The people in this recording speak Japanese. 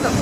何?